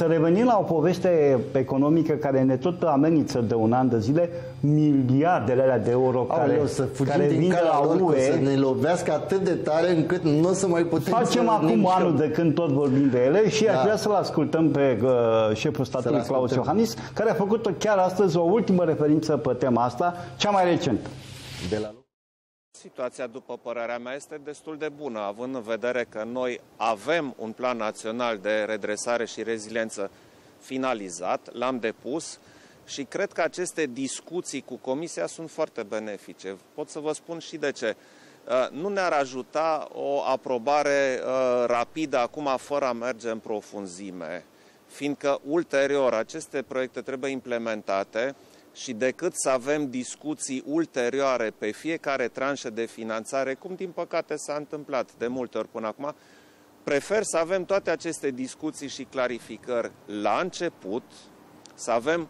să revenim la o poveste economică care ne tot amenință de un an de zile, miliardele alea de euro Aoleu, care, să fugim care din vin de calea la lor, UE. Să ne lovească atât de tare încât nu o să mai putem Facem să acum ne mișcăm. anul de când tot vorbim de ele și Da. aș vrea să-l ascultăm pe uh, șeful statului Să-l Claus ascultăm. Iohannis, care a făcut chiar astăzi o ultimă referință pe tema asta, cea mai recentă. De la Situația, după părerea mea, este destul de bună, având în vedere că noi avem un plan național de redresare și reziliență finalizat, l-am depus și cred că aceste discuții cu Comisia sunt foarte benefice. Pot să vă spun și de ce. Uh, Nu ne-ar ajuta o aprobare uh, rapidă acum fără a merge în profunzime, fiindcă ulterior aceste proiecte trebuie implementate și decât să avem discuții ulterioare pe fiecare tranșă de finanțare, cum din păcate s-a întâmplat de multe ori până acum, prefer să avem toate aceste discuții și clarificări la început, să avem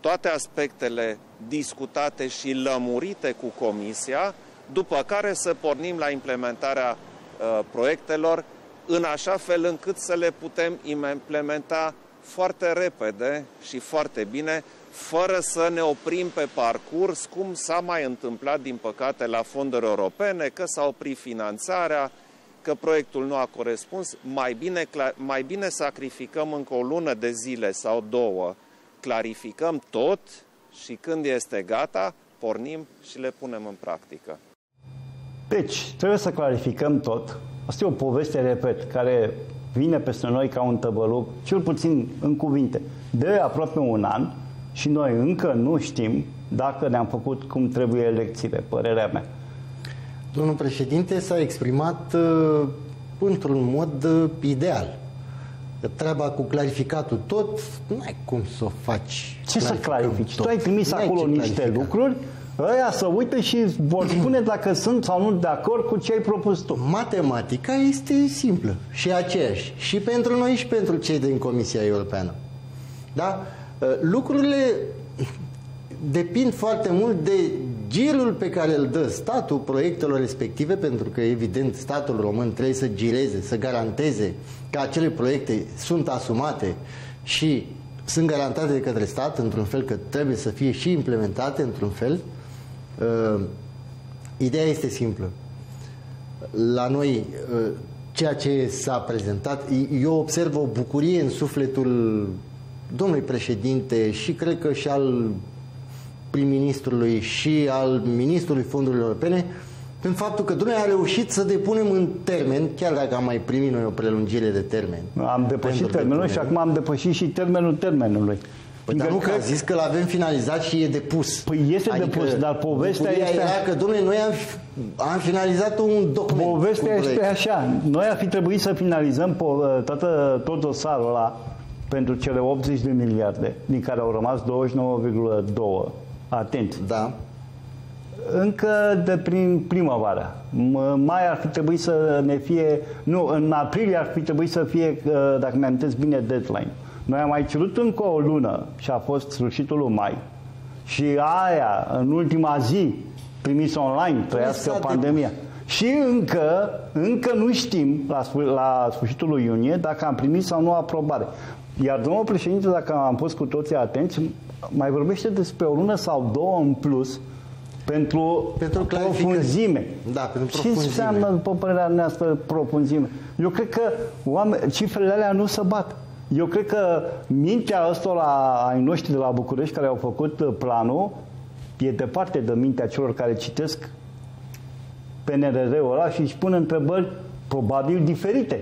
toate aspectele discutate și lămurite cu Comisia, după care să pornim la implementarea uh, proiectelor în așa fel încât să le putem implementa foarte repede și foarte bine, fără să ne oprim pe parcurs, cum s-a mai întâmplat, din păcate, la fonduri europene, că s-a oprit finanțarea, că proiectul nu a corespuns. Mai bine, cla- mai bine sacrificăm încă o lună de zile sau două, clarificăm tot și când este gata, pornim și le punem în practică. Deci, trebuie să clarificăm tot. Asta e o poveste, repet, care vine peste noi ca un tăvăluc, cel puțin în cuvinte, de aproape un an și noi încă nu știm dacă ne-am făcut cum trebuie elecțiile, părerea mea. Domnul președinte s-a exprimat uh, într-un mod uh, ideal. Treaba cu clarificatul tot, nu ai cum să o faci. Ce să Clarificăm clarifici? tot. Tu ai trimis N-ai acolo ce niște clarifica. lucruri, ăia să uită și vor spune dacă sunt sau nu de acord cu ce ai propus tu. Matematica este simplă și aceeași și pentru noi și pentru cei din Comisia Europeană. Da? Uh, Lucrurile depind foarte mult de girul pe care îl dă statul proiectelor respective, pentru că, evident, statul român trebuie să gireze, să garanteze că acele proiecte sunt asumate și sunt garantate de către stat, într-un fel că trebuie să fie și implementate, într-un fel. Uh, Ideea este simplă la noi uh, ceea ce s-a prezentat, eu observ o bucurie în sufletul domnului președinte și cred că și al prim-ministrului și al ministrului fondurilor europene în faptul că dumneavoastră a reușit să depunem în termen, chiar dacă am mai primit noi o prelungire de termen. Am depășit pentru termenul și depunere. acum am depășit și termenul termenului. Păi dar nu că a zis că l-avem finalizat și e depus. Păi este depus, dar povestea bucuria este- era că, domnule, noi am, am finalizat un document. Povestea cu este proiect. așa. Noi ar fi trebuit să finalizăm po- toată, tot dosarul ăla pentru cele 80 de miliarde, din care au rămas 29,2. Atenți. Da. Încă de prin primăvară. M- Mai ar fi trebuit să ne fie... Nu, în aprilie ar fi trebuit să fie, uh, dacă mi-am bine, deadline. Noi am mai cerut încă o lună și a fost sfârșitul lui mai. Și aia, în ultima zi, trimis online, trăiască s-a pandemia. Și încă, încă nu știm la, sfâr- la sfârșitul lui iunie dacă am primit sau nu aprobare. Iar domnul președinte, dacă am fost cu toții atenți, mai vorbește despre o lună sau două în plus pentru, Pentru clarificări. profunzime. Da, pentru Ce profunzime. înseamnă, după părerea noastră, profunzime? Eu cred că oameni, cifrele alea nu se bat. Eu cred că mintea ăstora ai noștri de la București care au făcut uh, planul e departe de mintea celor care citesc PNRR-ul ăla și își pun întrebări probabil diferite.